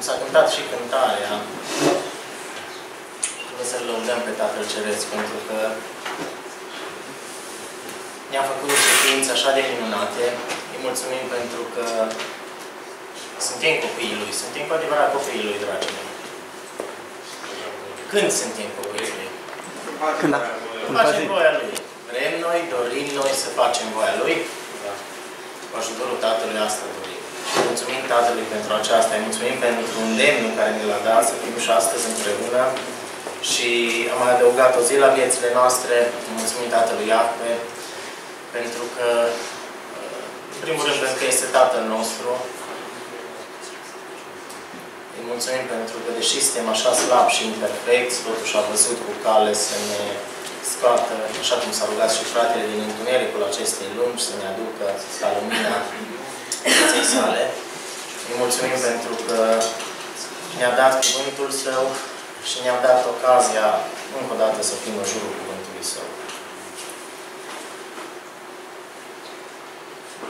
cum s-a cântat și cântarea, trebuie să-L lăudăm pe Tatăl Ceresc, pentru că ne-a făcut niște ființe așa de minunate. Îi mulțumim pentru că suntem copiii Lui. Suntem cu adevărat copiii Lui, dragii mei. Când suntem copiii Lui? Când, Când facem voia Lui. Vrem noi, dorim noi să facem voia Lui? Cu ajutorul Tatălui asta dorim. Mulțumim Tatălui pentru aceasta. Îi mulțumim pentru îndemnul care ne l-a dat să fim și astăzi împreună. Și am mai adăugat o zi la viețile noastre. Îi mulțumim Tatălui Iahve pentru că, în primul rând, pentru că este Tatăl nostru. Îi mulțumim pentru că, deși suntem așa slab și imperfecți, totuși a văzut cu cale să ne scoată, așa cum s-a rugat și fratele din întunericul acestei lumi, să ne aducă la lumina vieței sale. Îi mulțumim pentru că ne-a dat cuvântul Său și ne-a dat ocazia încă o dată să fim în jurul cuvântului Său.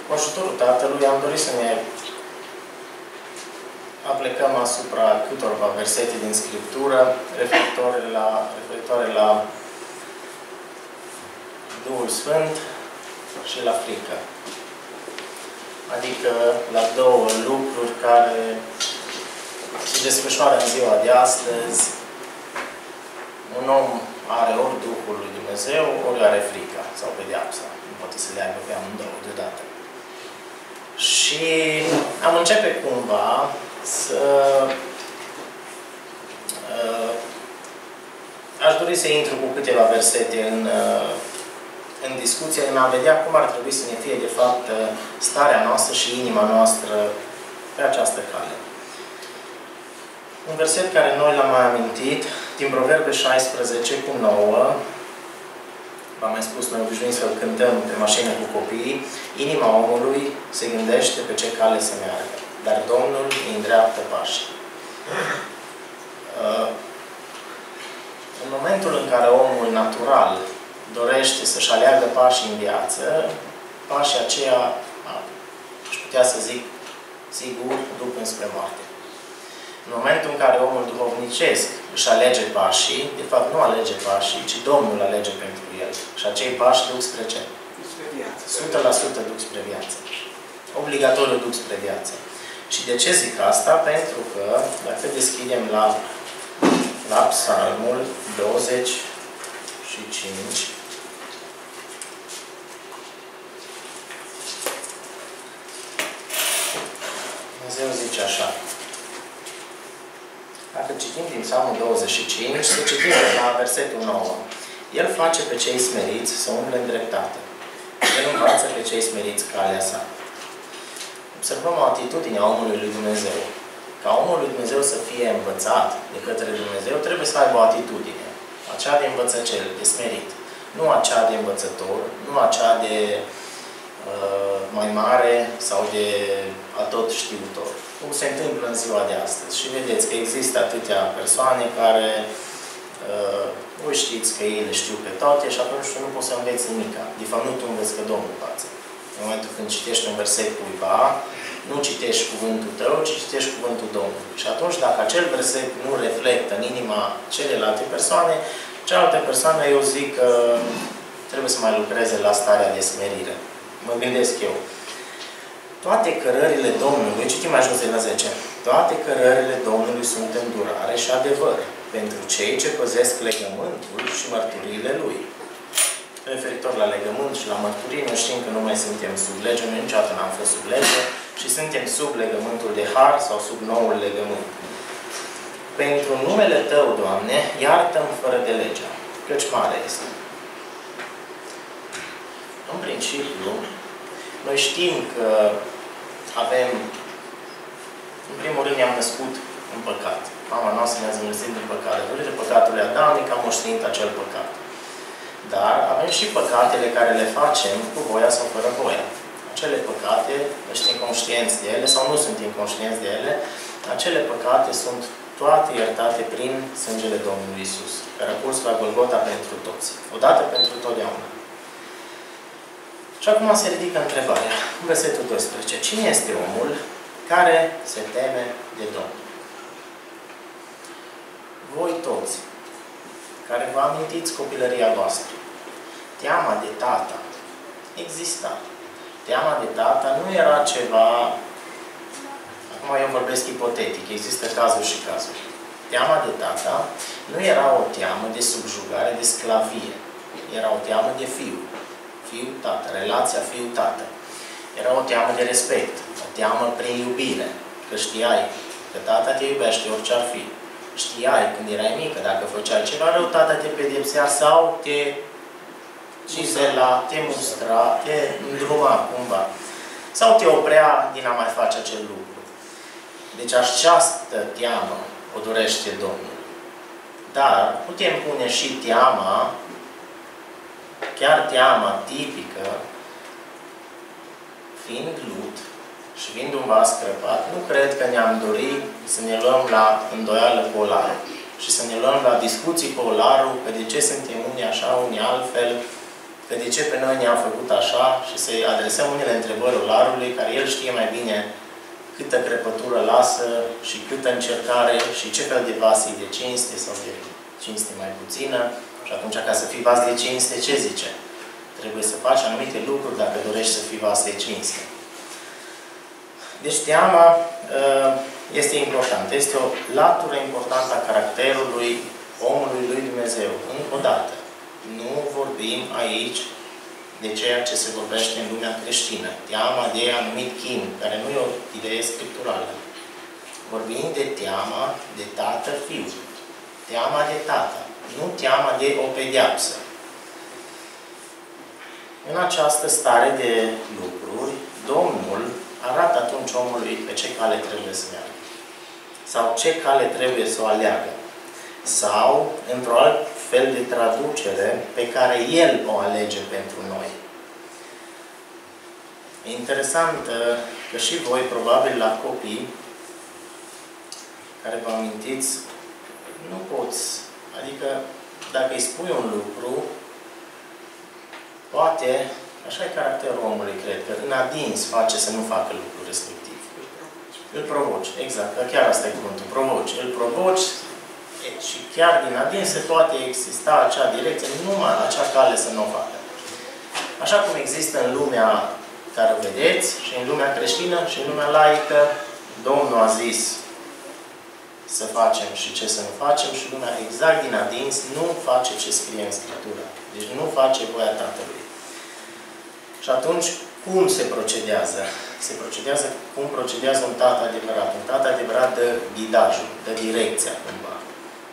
Cu ajutorul Tatălui am dorit să ne aplicăm asupra câtorva versete din Scriptură referitoare la, referitoare la Duhul Sfânt și la frică. Adică la două lucruri care se desfășoară în ziua de astăzi. Un om are ori Duhul lui Dumnezeu, ori are frica sau pedeapsa. Nu poate să le aibă pe amândouă deodată. Și am începe cumva să uh, aș dori să intru cu câteva versete în, uh, în discuție, în a vedea cum ar trebui să ne fie, de fapt, uh, starea noastră și inima noastră pe această cale. Un verset care noi l-am mai amintit, din Proverbe 16 cu 9, v-am mai spus, noi obișnuim să-l cântăm pe mașină cu copiii, inima omului se gândește pe ce cale să meargă, dar Domnul îi îndreaptă pașii. Uh, în momentul în care omul natural dorește să-și aleagă pașii în viață, pașii aceia, aș putea să zic, sigur, duc înspre moarte. În momentul în care omul duhovnicesc își alege pașii, de fapt nu alege pașii, ci Domnul alege pentru el. Și acei pași duc spre ce? Spre viață. 100% duc spre viață. Obligatoriu duc spre viață. Și de ce zic asta? Pentru că, dacă deschidem la, la Psalmul 25, Dumnezeu zice așa. Dacă citim din Psalmul 25, să citim la versetul 9. El face pe cei smeriți să umble în dreptate. El învață pe cei smeriți calea sa. Observăm o atitudine a omului lui Dumnezeu. Ca omul lui Dumnezeu să fie învățat de către Dumnezeu, trebuie să aibă o atitudine. Acea de învățăcel, de smerit. Nu acea de învățător, nu acea de uh, mai mare sau de atot știutor. Cum se întâmplă în ziua de astăzi. Și vedeți că există atâtea persoane care uh, voi știți că ei le știu pe toate și atunci tu nu poți să înveți nimic. De fapt, nu tu înveți că Domnul față. În momentul când citești un verset cuiva, nu citești cuvântul tău, ci citești cuvântul Domnului. Și atunci, dacă acel verset nu reflectă în inima celelalte persoane, cealaltă persoană, eu zic că trebuie să mai lucreze la starea de smerire. Mă gândesc eu. Toate cărările Domnului, citim mai jos de la 10, toate cărările Domnului sunt îndurare și adevăr pentru cei ce păzesc legământul și mărturiile Lui. Referitor la legământ și la mărturii, noi știm că nu mai suntem sub lege, noi niciodată n-am fost sub lege și suntem sub legământul de har sau sub noul legământ. Pentru numele Tău, Doamne, iartă-mi fără de legea, căci mare este. În principiu, noi știm că avem, în primul rând ne-am născut în păcat. Mama noastră ne-a zămârțit în păcat. Datorită păcatului adamic am moștenit acel păcat. Dar avem și păcatele care le facem cu voia sau fără voia. Acele păcate, noi suntem conștienți de ele sau nu suntem conștienți de ele, acele păcate sunt toate iertate prin sângele Domnului Isus, care a curs la Golgota pentru toți. Odată pentru totdeauna. Și acum se ridică întrebarea, în versetul 12. Cine este omul care se teme de Domnul? voi toți, care vă amintiți copilăria voastră, teama de tata exista. Teama de tata nu era ceva, acum eu vorbesc ipotetic, există cazuri și cazuri. Teama de tata nu era o teamă de subjugare, de sclavie. Era o teamă de fiu. Fiu-tată, relația fiu-tată. Era o teamă de respect, o teamă prin iubire, că știai că tata te iubește orice ar fi. Știai când erai mică, dacă făceai ceva rău, tata te pedepsea sau te cizela, te mustra, te îndruma cumva. Sau te oprea din a mai face acel lucru. Deci această teamă o dorește Domnul. Dar putem pune și teama, chiar teama tipică, fiind lut și fiind un vas crăpat, nu cred că ne-am dorit să ne luăm la îndoială cu olarul și să ne luăm la discuții cu olarul pe de ce suntem unii așa, unii altfel, pe de ce pe noi ne-a făcut așa și să-i adresăm unele întrebări olarului, care el știe mai bine câtă crepătură lasă și câtă încercare și ce fel de vas de cinste sau de cinste mai puțină. Și atunci, ca să fii vas de cinste, ce zice? Trebuie să faci anumite lucruri dacă dorești să fii vas de cinste. Deci teama uh, este importantă. Este o latură importantă a caracterului omului lui Dumnezeu. Încă o dată, nu vorbim aici de ceea ce se vorbește în lumea creștină. Teama de anumit chin, care nu e o idee scripturală. Vorbim de teama de tată-fiu. Teama de tată. Nu teama de o pedeapsă. În această stare de lucruri, Domnul arată atunci omului pe ce cale trebuie să meargă. Sau ce cale trebuie să o aleagă. Sau, într-o alt fel de traducere pe care El o alege pentru noi. E interesant uh, că și voi, probabil la copii, care vă amintiți, nu poți. Adică, dacă îi spui un lucru, poate, așa e caracterul omului, cred, că în adins face să nu facă lucrul respectiv. Îl provoci, exact, că chiar asta e cuvântul, provoci. Îl provoci și chiar din adins se poate exista acea direcție, numai acea cale să nu o facă. Așa cum există în lumea care o vedeți, și în lumea creștină, și în lumea laică, Domnul a zis să facem și ce să nu facem și lumea exact din adins nu face ce scrie în Scriptură. Deci nu face voia Tatălui. Și atunci, cum se procedează? Se procedează cum procedează un tată adevărat. Un tată adevărat dă ghidajul, dă direcția cumva.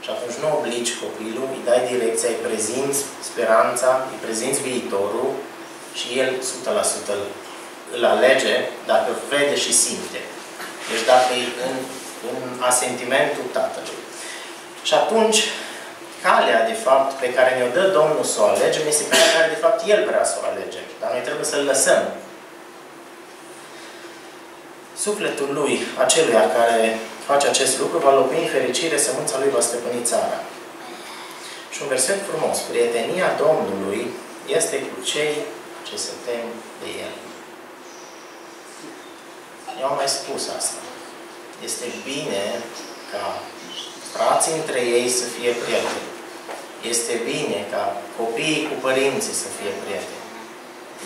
Și atunci nu obligi copilul, îi dai direcția, îi prezinți speranța, îi prezinți viitorul și el 100% îl alege dacă vede și simte. Deci dacă e în, în asentimentul Tatălui. Și atunci, calea, de fapt, pe care ne-o dă Domnul să o alegem, este calea care, de fapt, El vrea să o alegem. Dar noi trebuie să-L lăsăm. Sufletul Lui, aceluia care face acest lucru, va locui în fericire, sămânța Lui va stăpâni țara. Și un verset frumos. Prietenia Domnului este cu cei ce se tem de El. Eu am mai spus asta. Este bine ca frații între ei să fie prieteni. Este bine ca copiii cu părinții să fie prieteni.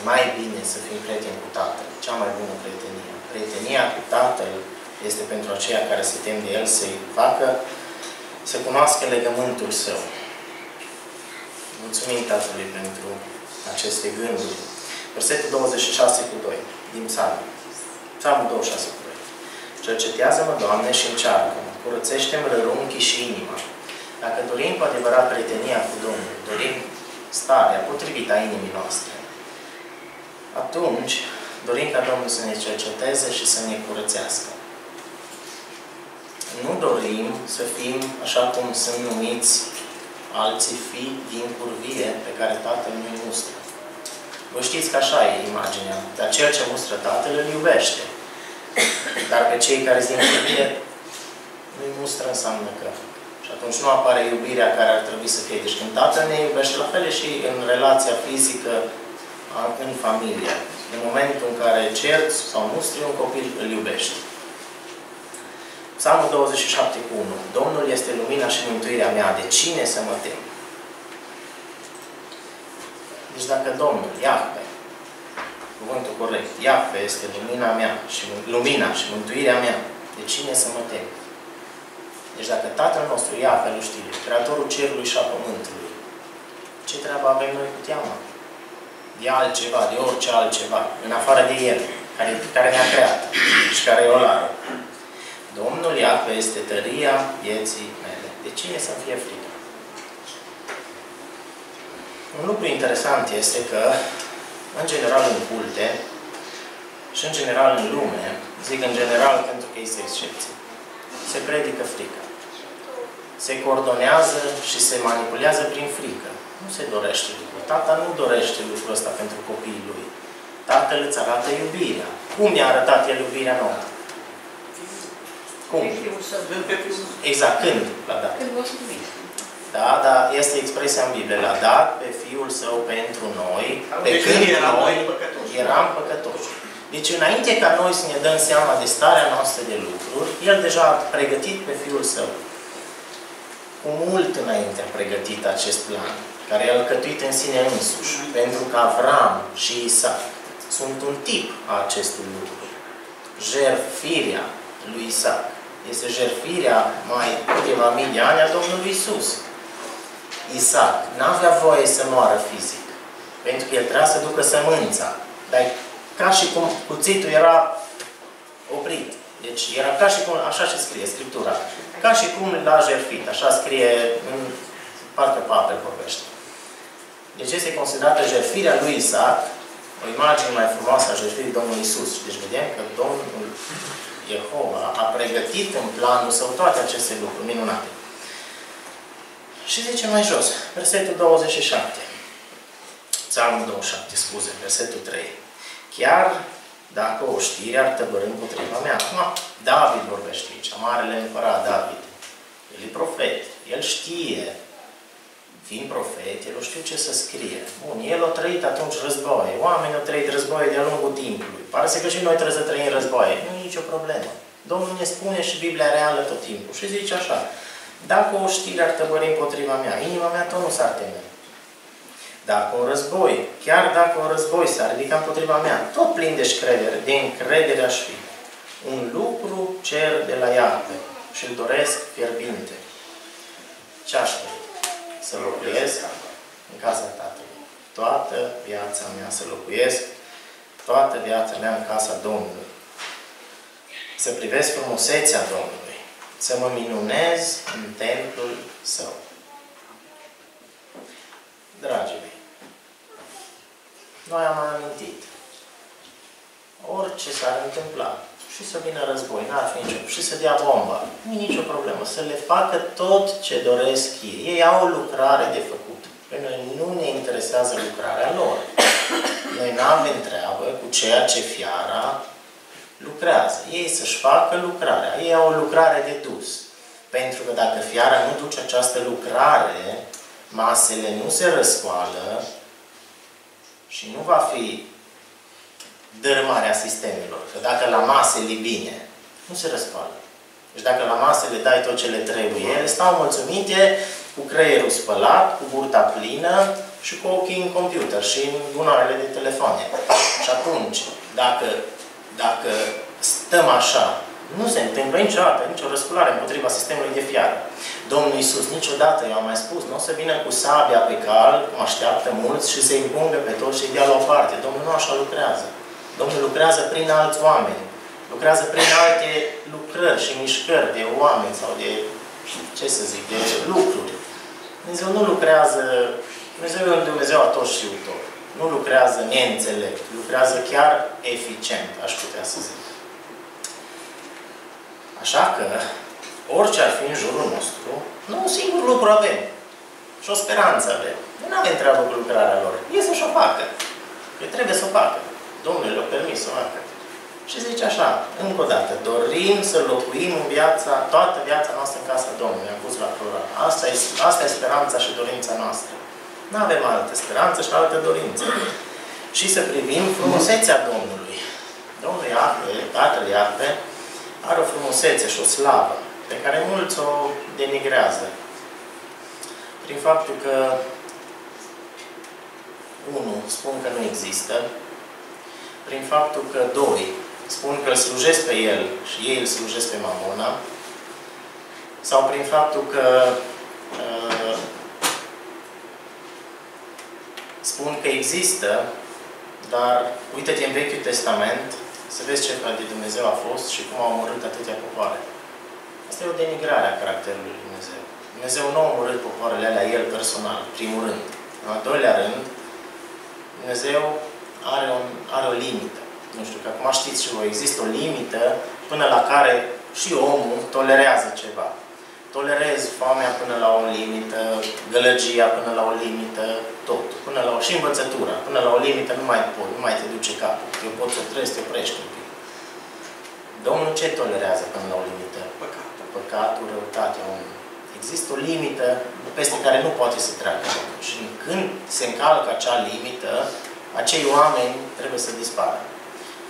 Mai bine să fim prieteni cu Tatăl. Cea mai bună prietenie. Prietenia cu Tatăl este pentru aceia care se tem de El să-i facă să cunoască legământul Său. Mulțumim Tatălui pentru aceste gânduri. Versetul 26 cu 2 din Psalm. Psalmul 26 cu 2. Cercetează-mă, Doamne, și încearcă-mă. Curățește-mi rărunchii și inima. Dacă dorim cu adevărat prietenia cu Domnul, dorim starea potrivită a inimii noastre, atunci dorim ca Domnul să ne cerceteze și să ne curățească. Nu dorim să fim, așa cum sunt numiți alții fi din curvie pe care Tatăl nu-i mustră. Vă știți că așa e imaginea. Dar cel ce mustră Tatăl îl iubește. Dar pe cei care sunt curvie nu-i mustră înseamnă că. Și atunci nu apare iubirea care ar trebui să fie. Deci când Tatăl ne iubește, la fel și în relația fizică în familie. În momentul în care cerți sau mustri un copil, îl iubești. Psalmul 27 cu 1. Domnul este lumina și mântuirea mea. De cine să mă tem? Deci dacă Domnul, Iahve, cuvântul corect, Iahve este lumina mea și lumina și mântuirea mea, de cine să mă tem? Deci dacă Tatăl nostru, Iahve, nu știe, Creatorul Cerului și a Pământului, ce treabă avem noi cu teama? De altceva, de orice altceva, în afară de El, care, care ne-a creat și care e olară. Domnul Iahve este tăria vieții mele. De cine să-mi fie frică? Un lucru interesant este că, în general în culte și în general în lume, zic în general pentru că este excepție, se predică frică. Se coordonează și se manipulează prin frică. Nu se dorește lucrul. Tata nu dorește lucrul ăsta pentru copiii lui. Tatăl îți arată iubirea. Cum i-a arătat el iubirea nouă? Cum? Exact, când l-a dat? Când vă Da, dar este expresia în Biblie. L-a dat pe Fiul Său pentru noi, pe Deci când eram noi noi păcătoși. eram păcătoși. Deci înainte ca noi să ne dăm seama de starea noastră de lucruri, El deja a pregătit pe Fiul Său. Cu mult înainte a pregătit acest plan, care i-a alcătuit în sine însuși, pentru că Avram și Isaac sunt un tip a acestui lucru. Jerfirea lui Isaac este jerfirea mai câteva mii de ani a Domnului Isus. Isaac n-avea voie să moară fizic, pentru că el trebuia să ducă sămânța. Dar ca și cum cuțitul era oprit. Deci era ca și cum, așa și scrie Scriptura, ca și cum l-a jertfit. Așa scrie în parcă Pavel vorbește. Deci este considerată jertfirea lui Isaac o imagine mai frumoasă a jertfirii Domnului Isus. Deci vedem că Domnul Jehova a pregătit în planul său toate aceste lucruri minunate. Și zice mai jos, versetul 27. Psalmul 27, scuze, versetul 3. Chiar dacă o știre ar tăbărâ împotriva mea. Acum, David vorbește aici, marele împărat David. El e profet. El știe, fiind profet, el o știu ce să scrie. Bun, el a trăit atunci războaie. Oamenii au trăit războaie de-a lungul timpului. Pare să că și noi trebuie să trăim războaie. Nu e nicio problemă. Domnul ne spune și Biblia reală tot timpul. Și zice așa, dacă o știre ar tăbări împotriva mea, inima mea tot nu s-ar teme. Dacă un război, chiar dacă un război s-ar ridica împotriva mea, tot plin de încredere, de încredere aș fi. Un lucru cer de la Iahve și îl doresc fierbinte. Ce aș dori? Să locuiesc în casa Tatălui. Toată viața mea să locuiesc, toată viața mea în casa Domnului. Să privesc frumusețea Domnului. Să mă minunez în templul Său. Dragii mei, noi am amintit. Orice s-ar întâmpla, și să vină război, n-ar fi nicio, și să dea bomba, nu e nicio problemă, să le facă tot ce doresc ei. Ei au o lucrare de făcut. Pe noi nu ne interesează lucrarea lor. Noi nu avem treabă cu ceea ce fiara lucrează. Ei să-și facă lucrarea. Ei au o lucrare de dus. Pentru că dacă fiara nu duce această lucrare, masele nu se răscoală și nu va fi dărâmarea sistemelor. Că dacă la mase li bine, nu se răscoală. Deci dacă la masă le dai tot ce le trebuie, ele stau mulțumite, cu creierul spălat, cu burta plină și cu ochii în computer și în bunoarele de telefoane. Și atunci, dacă, dacă stăm așa, nu se întâmplă niciodată nicio răsculare împotriva sistemului de fiară. Domnul Iisus niciodată, eu am mai spus, nu o să vină cu sabia pe cal, cum așteaptă mulți, și să-i împungă pe toți și dea la o parte. Domnul nu așa lucrează. Domnul lucrează prin alți oameni. Lucrează prin alte lucrări și mișcări de oameni sau de, ce să zic, de lucruri. Dumnezeu nu lucrează, Dumnezeu e un Dumnezeu atot știutor. Nu lucrează neînțelept, lucrează chiar eficient, aș putea să zic. Așa că, orice ar fi în jurul nostru, nu un singur lucru avem. Și o speranță avem. Nu avem treabă cu lucrarea lor. Ei să-și o facă. Că trebuie să o facă. Domnul le-a permis să o facă. Și zice așa, încă o dată, dorim să locuim în viața, toată viața noastră în casa Domnului. Am pus la plural. Asta e, asta e speranța și dorința noastră. Nu avem altă speranță și altă dorință. Și să privim frumusețea Domnului. Domnul Iahve, Tatăl Iahve, are o frumusețe și o slavă pe care mulți o denigrează. Prin faptul că unu, spun că nu există, prin faptul că doi, spun că îl slujesc pe el și ei îl slujesc pe Mamona, sau prin faptul că uh, spun că există, dar uite-te în Vechiul Testament să vezi ce fel de Dumnezeu a fost și cum a omorât atâtea popoare. Asta e o denigrare a caracterului lui Dumnezeu. Dumnezeu nu a omorât popoarele alea el personal, primul rând. În al doilea rând, Dumnezeu are, un, are o limită. Nu știu, că acum știți și voi, există o limită până la care și omul tolerează ceva. Tolerezi foamea până la o limită, gălăgia până la o limită, tot. Până la o, și învățătura. Până la o limită nu mai pot, nu mai te duce capul. Eu pot să trăiesc, te oprești un pic. Domnul ce tolerează până la o limită? Păcatul. Păcatul, răutatea omului. Există o limită peste care nu poate să treacă. Și când se încalcă acea limită, acei oameni trebuie să dispară.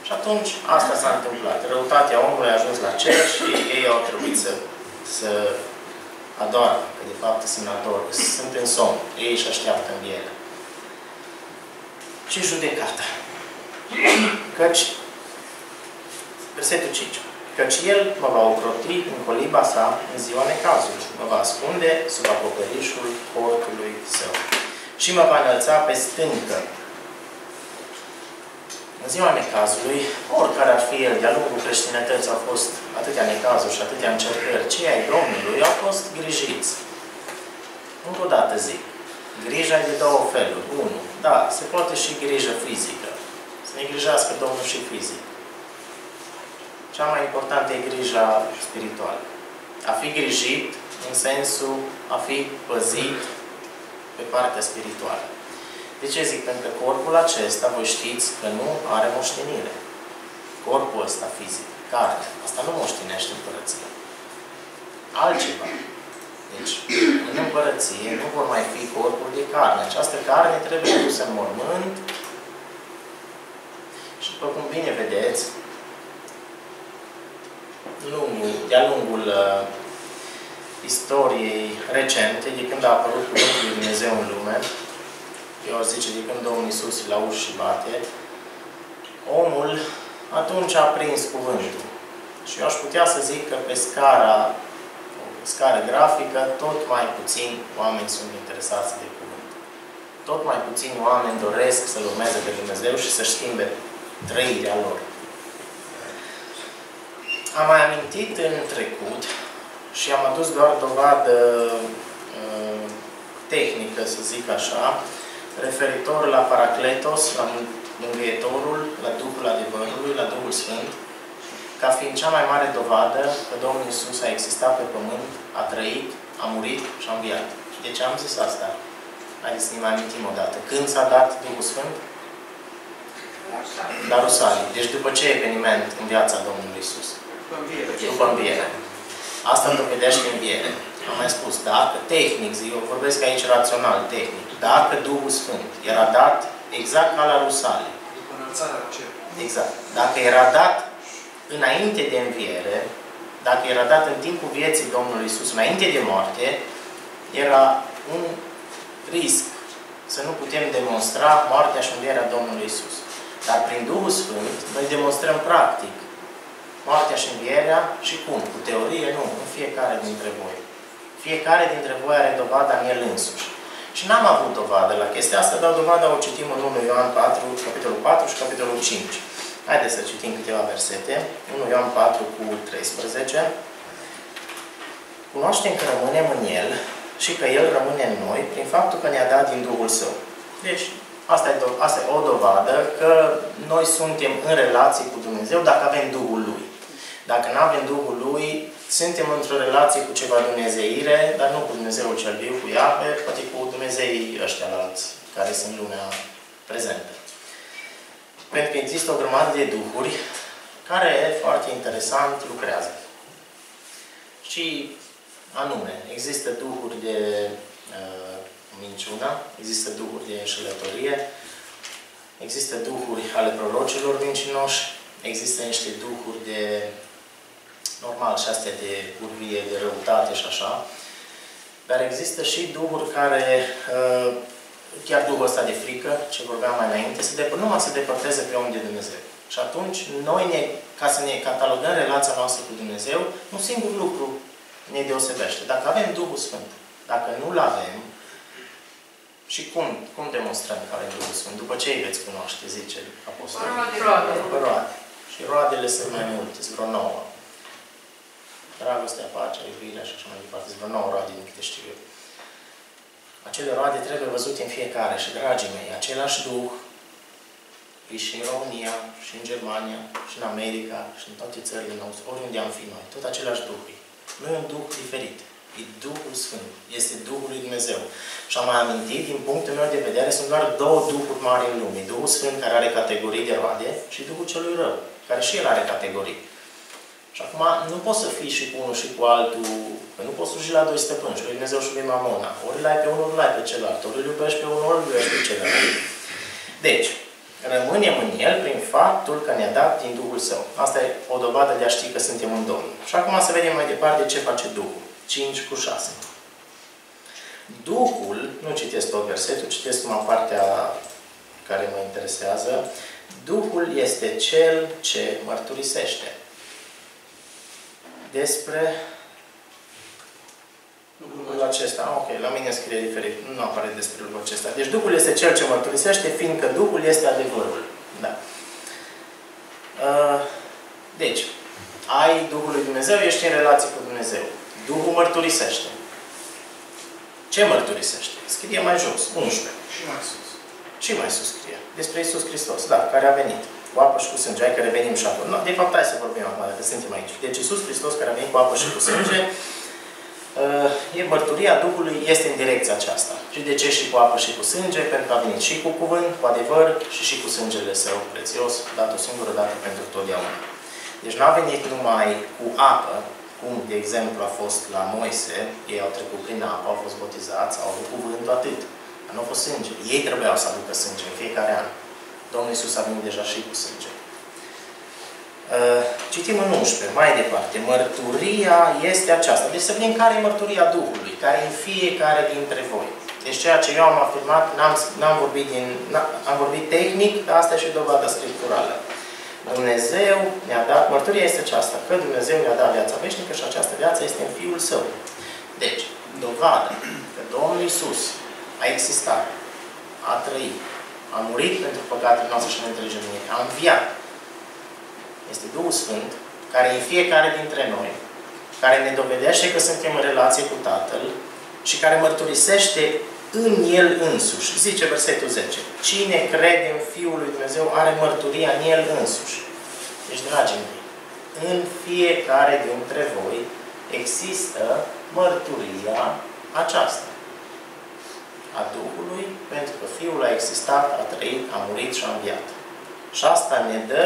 Și atunci asta s-a întâmplat. Răutatea omului a ajuns la cer și ei au trebuit să, să adoară, că de fapt sunt ador, sunt în somn. Ei își așteaptă în ele. Și judecata. Căci, versetul 5. Căci El mă va ocroti în coliba sa în ziua necazului, mă va ascunde sub acoperișul portului său și mă va înălța pe stâncă. În ziua necazului, oricare ar fi el, de-a lungul creștinătății au fost atâtea necazuri și atâtea încercări, cei ai Domnului au fost grijiți. Încă o dată zic, grija e de două feluri. Unu, da, se poate și grijă fizică. Să ne grijească Domnul și fizic. Cea mai importantă e grija spirituală. A fi grijit în sensul a fi păzit pe partea spirituală. De ce zic? Pentru că corpul acesta, voi știți că nu are moștenire. Corpul ăsta fizic, carne, asta nu moștenește împărăția. Altceva. Deci, în împărăție nu vor mai fi corpuri de carne. Această carne trebuie dusă în mormânt și după cum bine vedeți, lungul, de-a lungul uh, istoriei recente, de când a apărut Cuvântul lui Dumnezeu în lume, eu aș zice de când Domnul Iisus la uși și bate, omul atunci a prins cuvântul. Și eu aș putea să zic că pe scara, pe scară grafică, tot mai puțini oameni sunt interesați de cuvânt. Tot mai puțini oameni doresc să-L urmeze pe Dumnezeu și să schimbe trăirea lor. Am mai amintit în trecut și am adus doar dovadă uh, tehnică, să zic așa, referitor la Paracletos, la Mângâietorul, la Duhul adevărului, la Duhul Sfânt, ca fiind cea mai mare dovadă că Domnul Isus a existat pe pământ, a trăit, a murit și a înviat. De ce am zis asta? Haideți să ne mai amintim o dată. Când s-a dat Duhul Sfânt? La Rusalii. Deci după ce eveniment în viața Domnului Isus? După înviere. După înviere. Asta dovedește înviere. Am mai spus, dacă tehnic, eu vorbesc aici rațional, tehnic, dacă Duhul Sfânt era dat exact ca la Rusalii, După înălțarea la cer. Exact. Dacă era dat înainte de înviere, dacă era dat în timpul vieții Domnului Isus, înainte de moarte, era un risc să nu putem demonstra moartea și învierea Domnului Isus. Dar prin Duhul Sfânt, noi demonstrăm practic moartea și învierea și cum? Cu teorie? Nu. În fiecare dintre voi. Fiecare dintre voi are dovada în el însuși. Și n-am avut dovadă la chestia asta, dar dovada o citim în 1 Ioan 4, capitolul 4 și capitolul 5. Haideți să citim câteva versete. 1 Ioan 4 cu 13. Cunoaștem că rămânem în El și că El rămâne în noi prin faptul că ne-a dat din Duhul Său. Deci, asta e, asta e o dovadă că noi suntem în relație cu Dumnezeu dacă avem Duhul Lui. Dacă nu avem Duhul Lui, suntem într-o relație cu ceva dumnezeire, dar nu cu Dumnezeul cel viu, cu Iahve, poate cu Dumnezeii ăștia alți, care sunt lumea prezentă. Pentru că există o grămadă de duhuri care, foarte interesant, lucrează. Și anume, există duhuri de uh, minciună, există duhuri de înșelătorie, există duhuri ale prorocilor mincinoși, există niște duhuri de normal și astea de urvie, de răutate și așa. Dar există și duhuri care, uh, chiar duhul ăsta de frică, ce vorbeam mai înainte, se depă, numai se depărteze pe om de Dumnezeu. Și atunci, noi, ne, ca să ne catalogăm relația noastră cu Dumnezeu, un singur lucru ne deosebește. Dacă avem Duhul Sfânt, dacă nu-L avem, și cum, cum demonstrăm că avem Duhul Sfânt? După ce îi veți cunoaște, zice Apostolul? Roade. După roade. Și roadele sunt mai multe, sunt vreo nouă. Dragostea, pacea, iubirea și așa mai departe. Sunt vreo nouă roade, din câte știu eu. Acele roade trebuie văzute în fiecare și, dragii mei, același Duh e și în România, și în Germania, și în America, și în toate țările noastre, oriunde am fi noi. Tot același Duh e. Nu e un Duh diferit. E Duhul Sfânt. Este Duhul lui Dumnezeu. Și am mai amintit, din punctul meu de vedere, sunt doar două Duhuri mari în lume. Duhul Sfânt, care are categorii de roade, și Duhul celui rău, care și el are categorii. Și acum, nu poți să fii și cu unul și cu altul, că nu poți sluji la doi stăpâni, și lui Dumnezeu și lui Mamona. Ori îl ai pe unul, ori îl ai pe celălalt. Ori îl iubești pe unul, ori îl iubești pe celălalt. Deci, rămânem în El prin faptul că ne-a dat din Duhul Său. Asta e o dovadă de a ști că suntem în Domnul. Și acum să vedem mai departe ce face Duhul. 5 cu 6. Duhul, nu citesc tot versetul, citesc numai partea care mă interesează. Duhul este Cel ce mărturisește. Despre lucrul acesta. Ah, ok, la mine scrie diferit. Nu apare despre lucrul acesta. Deci Duhul este Cel ce mărturisește, fiindcă Duhul este adevărul. Da. Uh, deci, ai Duhul lui Dumnezeu, ești în relație cu Dumnezeu. Duhul mărturisește. Ce mărturisește? Scrie mai jos, 11. Și mai sus. Și mai sus scrie. Despre Isus Hristos, da, care a venit cu apă și cu sânge. Hai că revenim și acolo. No, de fapt, hai să vorbim acum, dacă suntem aici. Deci Isus Hristos, care a venit cu apă și cu sânge, uh, e mărturia Duhului, este în direcția aceasta. Și de ce și cu apă și cu sânge? Pentru că a venit și cu cuvânt, cu adevăr, și și cu sângele său prețios, dat o singură dată pentru totdeauna. Deci nu a venit numai cu apă, cum, de exemplu, a fost la Moise, ei au trecut prin apă, au fost botezați, au avut cuvântul atât. Dar nu a fost sânge. Ei trebuiau să aducă sânge în fiecare an. Domnul Iisus a venit deja și cu sânge. Uh, citim în 11, mai departe. Mărturia este aceasta. Deci să vedem care e mărturia Duhului, care e în fiecare dintre voi. Deci ceea ce eu am afirmat, n-am vorbit, din, am vorbit tehnic, dar asta e și dovada scripturală. Dumnezeu ne-a dat, mărturia este aceasta, că Dumnezeu ne-a dat viața veșnică și această viață este în Fiul Său. Deci, dovadă că Domnul Isus a existat, a trăit, a murit pentru păcatele noastre și neînțelegerile, a înviat. Este Duhul Sfânt, care e fiecare dintre noi, care ne dovedește că suntem în relație cu Tatăl și care mărturisește în El însuși. Zice versetul 10. Cine crede în Fiul lui Dumnezeu are mărturia în El însuși. Deci, dragii mei, în fiecare dintre voi există mărturia aceasta a Duhului, pentru că Fiul a existat, a trăit, a murit și a înviat. Și asta ne dă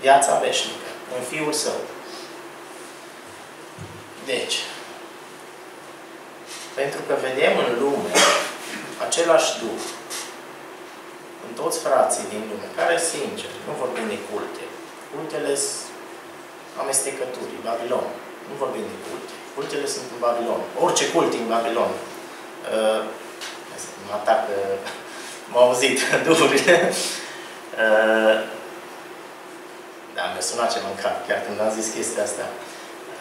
viața veșnică, în Fiul Său. Deci, pentru că vedem în lume același Duh în toți frații din lume, care, sincer, nu vorbim de culte. Cultele sunt amestecături, Babilon. Nu vorbim de culte. Cultele sunt în Babilon. Orice cult în Babilon. Uh, mă atacă, m-au auzit duhurile. Uh, da, mi-a sunat ceva în cap, chiar când am zis chestia asta.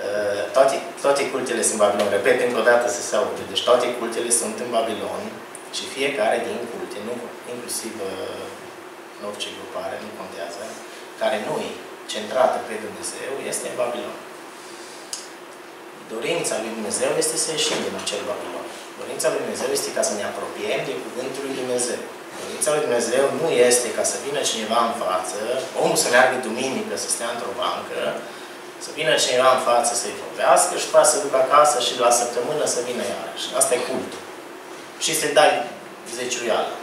Uh, toate, toate cultele sunt în Babilon. Repet încă o dată să se aude. Deci toate cultele sunt în Babilon și fiecare din culte, nu, inclusiv uh, în orice grupare, nu contează, care nu e centrată pe Dumnezeu, este în Babilon. Dorința lui Dumnezeu este să ieșim din acel Babilon. Dorința lui Dumnezeu este ca să ne apropiem de Cuvântul lui Dumnezeu. Dorința lui Dumnezeu nu este ca să vină cineva în față, omul să meargă duminică să stea într-o bancă, să vină cineva în față să-i vorbească și după să ducă acasă și la săptămână să vină iarăși. Asta e cultul. Și să-i dai zeciuială.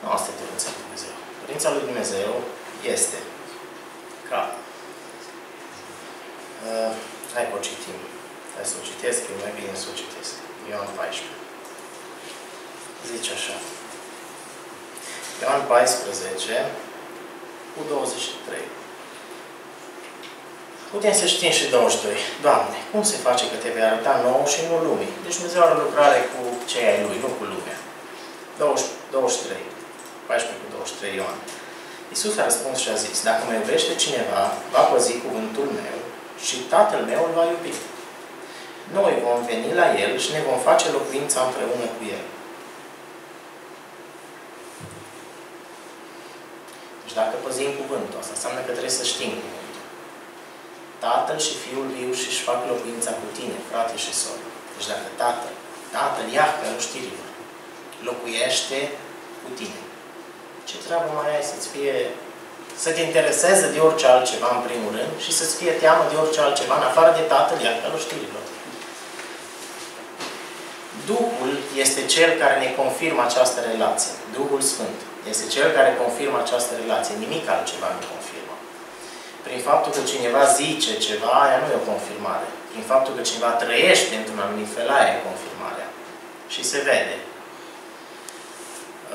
Nu asta e dorința lui Dumnezeu. Dorința lui Dumnezeu este ca uh, hai că o citim. Hai să o citesc, e mai bine să o citesc. Ioan 14. Zice așa. Ioan 14 cu 23. Putem să știm și 22. Doamne, cum se face că te vei arăta nouă și nu lumii? Deci Dumnezeu are o lucrare cu cei ai Lui, nu cu lumea. 20, 23. 14 cu 23 Ioan. Iisus a răspuns și a zis, dacă mă iubește cineva, va păzi cuvântul meu și Tatăl meu îl va iubi. Noi vom veni la El și ne vom face locuința împreună cu El. Deci dacă păzim cuvântul, asta înseamnă că trebuie să știm cuvântul. Tatăl și Fiul viu și își fac locuința cu tine, frate și soră. Deci dacă Tatăl, Tatăl Iahve nu știrilor, locuiește cu tine. Ce treabă mai ai să-ți fie să te intereseze de orice altceva în primul rând și să-ți fie teamă de orice altceva în afară de Tatăl Iahve nu știrilor. Duhul este Cel care ne confirmă această relație. Duhul Sfânt este Cel care confirmă această relație. Nimic altceva nu confirmă. Prin faptul că cineva zice ceva, aia nu e o confirmare. Prin faptul că cineva trăiește într-un anumit fel, aia e confirmarea. Și se vede.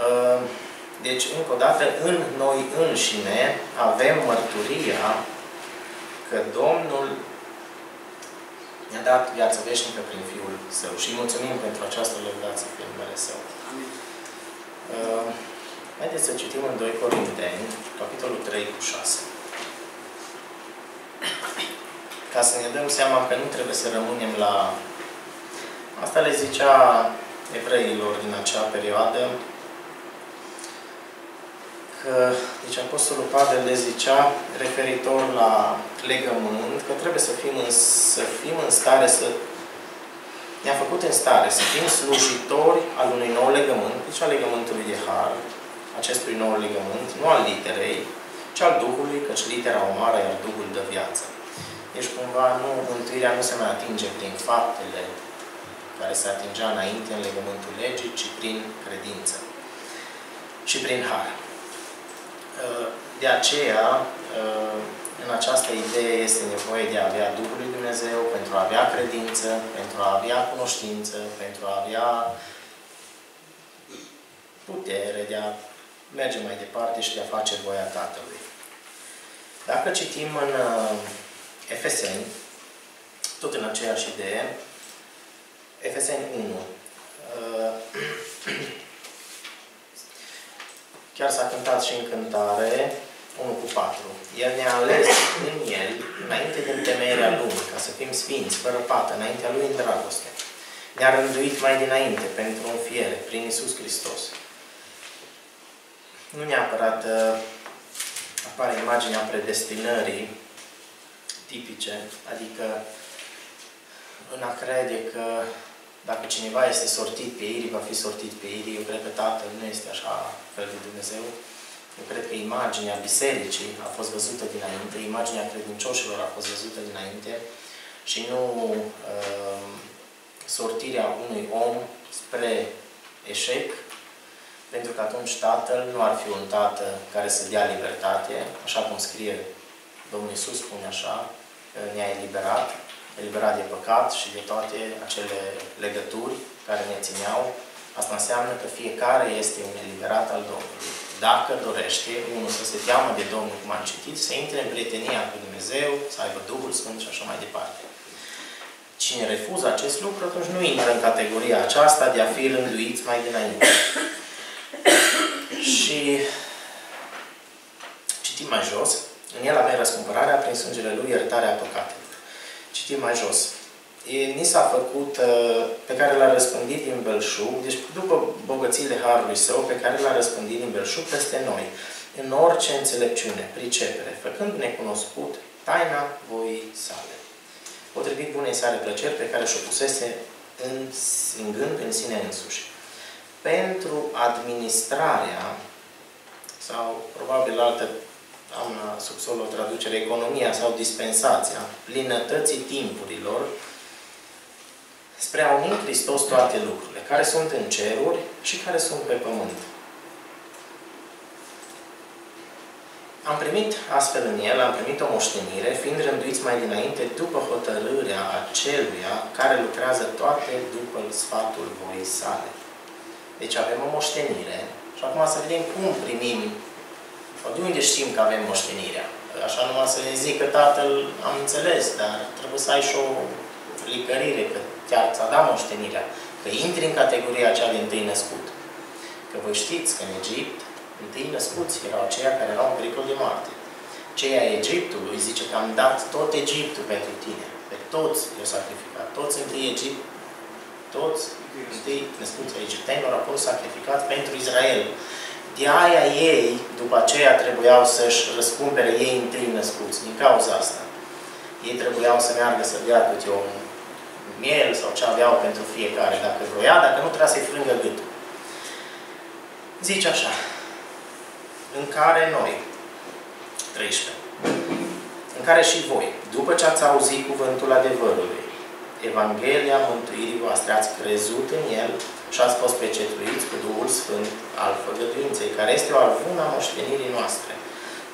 Uh, deci, încă o dată, în noi înșine avem mărturia că Domnul ne-a dat viață veșnică prin Fiul Său. Și mulțumim pentru această lăudație prin numele Său. Amin. Uh, haideți să citim în 2 Corinteni, capitolul 3 cu 6. Ca să ne dăm seama că nu trebuie să rămânem la... Asta le zicea evreilor din acea perioadă, că, deci Apostolul Pavel le zicea, referitor la legământ, că trebuie să fim în, să fim în stare să ne-a făcut în stare să fim slujitori al unui nou legământ, deci al legământului de har, acestui nou legământ, nu al literei, ci al Duhului, căci litera omoară, iar Duhul dă viață. Deci cumva nu, mântuirea nu se mai atinge prin faptele care se atingea înainte în legământul legii, ci prin credință și prin har. De aceea, în această idee este nevoie de a avea Duhul lui Dumnezeu pentru a avea credință, pentru a avea cunoștință, pentru a avea putere de a merge mai departe și de a face voia Tatălui. Dacă citim în Efeseni, tot în aceeași idee, Efeseni 1, Chiar s-a cântat și în cântare 1 cu 4. El ne-a ales în El, înainte de întemeierea lumii, ca să fim sfinți, fără pată, înaintea Lui în dragoste. Ne-a rânduit mai dinainte pentru un fiere, prin Isus Hristos. Nu neapărat uh, apare imaginea predestinării tipice, adică în a crede că dacă cineva este sortit pe Irii, va fi sortit pe Irii. Eu cred că Tatăl nu este așa fel de Dumnezeu. Eu cred că imaginea bisericii a fost văzută dinainte, imaginea credincioșilor a fost văzută dinainte și nu uh, sortirea unui om spre eșec, pentru că atunci Tatăl nu ar fi un Tată care să dea libertate, așa cum scrie Domnul Iisus spune așa, ne-a eliberat, eliberat de păcat și de toate acele legături care ne țineau. Asta înseamnă că fiecare este un eliberat al Domnului. Dacă dorește, unul să se teamă de Domnul, cum am citit, să intre în prietenia cu Dumnezeu, să aibă Duhul Sfânt și așa mai departe. Cine refuză acest lucru, atunci nu intră în categoria aceasta de a fi rânduit mai dinainte. și citim mai jos, în el avem răscumpărarea prin sângele Lui, iertarea păcatelor. Citim mai jos. Ni s-a făcut, uh, pe care l-a răspândit din belșug, deci după bogățiile Harului Său, pe care l-a răspândit din belșug peste noi, în orice înțelepciune, pricepere, făcându-ne cunoscut taina voii sale. Potrivit bunei sale plăceri pe care și-o pusese în, în gând în sine însuși. Pentru administrarea, sau probabil altă am sub sol o traducere, economia sau dispensația plinătății timpurilor, spre a uni Hristos toate lucrurile, care sunt în ceruri și care sunt pe pământ. Am primit astfel în el, am primit o moștenire, fiind rânduiți mai dinainte după hotărârea aceluia care lucrează toate după sfatul voii sale. Deci avem o moștenire și acum să vedem cum primim sau de unde știm că avem moștenirea? Așa numai să le zică tatăl, am înțeles, dar trebuie să ai și o licărire, că chiar ți-a dat moștenirea, că intri în categoria cea de întâi născut. Că vă știți că în Egipt, întâi născuți erau aceia care erau în pericol de moarte. Ceea Egiptului zice că am dat tot Egiptul pentru tine. Pe toți i-au sacrificat. Toți întâi Egipt, toți întâi născuți egiptenilor au fost sacrificați pentru Israel. De aia ei, după aceea, trebuiau să-și răscumpere ei întâi născuți, din cauza asta. Ei trebuiau să meargă să dea câte o miel sau ce aveau pentru fiecare, dacă vroia, dacă nu trebuia să-i frângă gâtul. Zice așa, în care noi, 13, în care și voi, după ce ați auzit cuvântul adevărului, Evanghelia mântuirii voastre, ați crezut în El și ați fost pecetuiți cu Duhul Sfânt al făgăduinței, care este o arvună a moștenirii noastre,